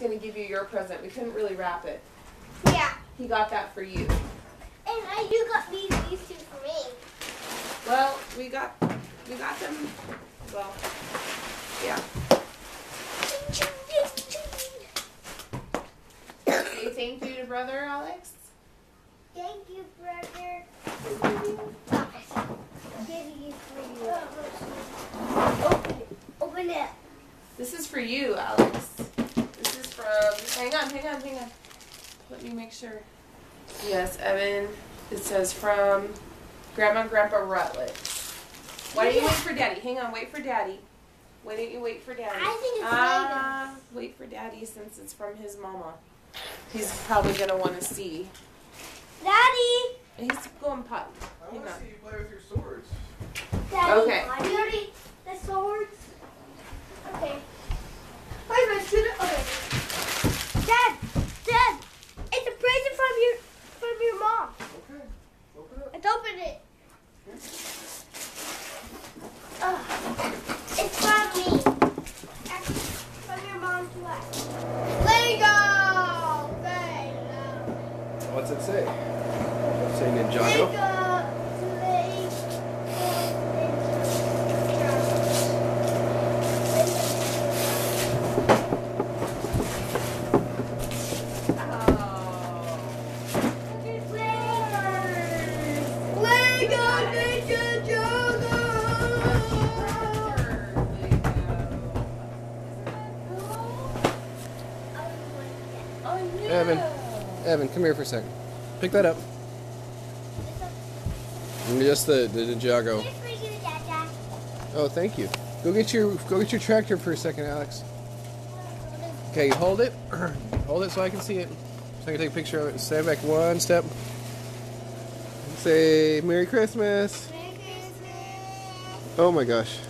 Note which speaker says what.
Speaker 1: gonna give you your present. We couldn't really wrap it.
Speaker 2: Yeah.
Speaker 1: He got that for you.
Speaker 2: And I, you got these, these two for me.
Speaker 1: Well, we got we got them. Well, yeah. Say thank you to brother Alex.
Speaker 2: Thank you, brother. Give you for you. Open it. Open it.
Speaker 1: This is for you, Alex. This is from. Hang on, hang on, hang on. Let me make sure. Yes, Evan. It says from Grandma and Grandpa Rutledge. Why don't you wait for Daddy? Hang on, wait for Daddy. Why don't you wait for Daddy?
Speaker 2: I think it's
Speaker 1: Ah, wait for Daddy since it's from his mama. He's probably gonna want to see.
Speaker 2: Daddy.
Speaker 1: He's going potty.
Speaker 3: I want to see you play with your swords.
Speaker 2: Daddy.
Speaker 1: Okay.
Speaker 2: You already the swords. Okay. Where's my student? Okay. Dad. Dad. It's a present from your from your mom.
Speaker 3: Okay. Open up.
Speaker 2: Let's open it. Ugh. It's from me. From your mom to. Lego. Lego.
Speaker 3: What's it say? Say Ninjago?
Speaker 2: Lego.
Speaker 3: Evan. Evan, come here for a second. Pick that up. Just the, the Ninjago. Oh, thank you. Go get your go get your tractor for a second, Alex. Okay, hold it. hold it so I can see it. So I can take a picture of it. Stand back one step. Say Merry Christmas. Oh my gosh.